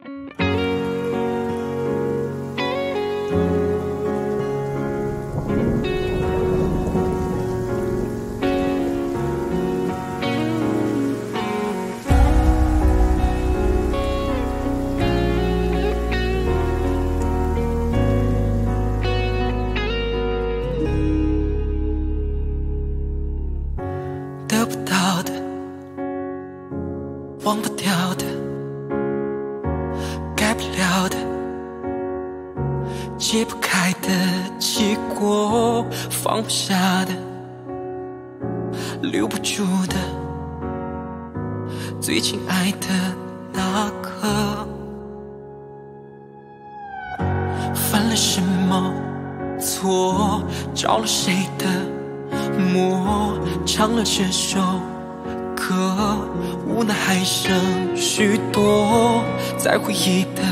得不到的，忘不掉的。解不开的结果，放不下的，留不住的，最亲爱的那个，犯了什么错，着了谁的魔，唱了这首歌，无奈还剩许多，在回忆的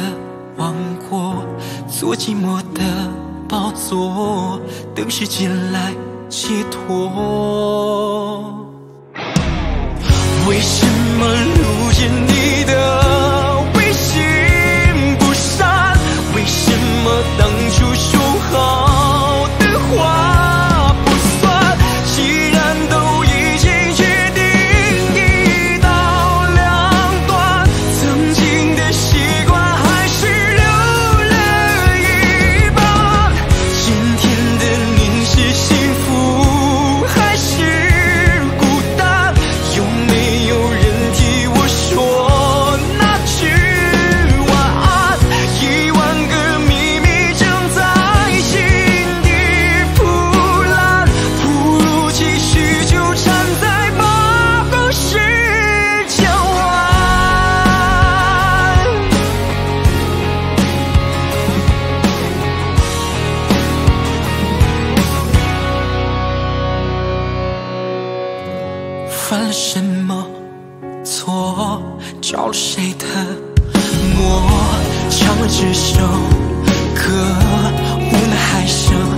王国。做寂寞的宝座，等时间来解脱。为什么如今你？什么错，着了谁的魔，唱了这首歌，无奈还剩。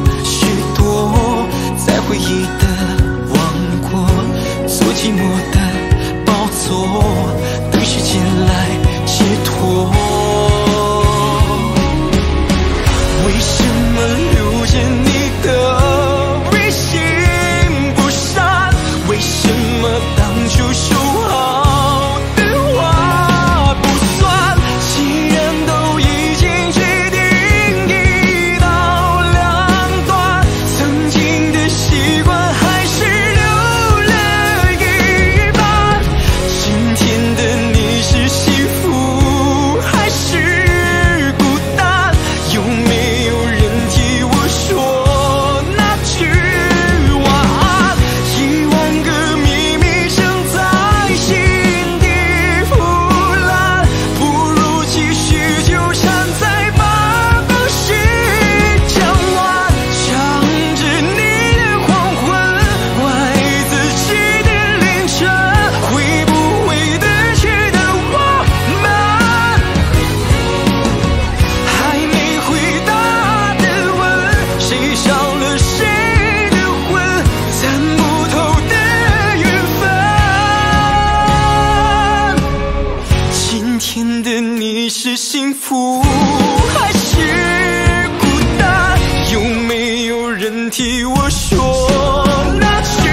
幸福还是孤单？有没有人替我说那句